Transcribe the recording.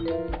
you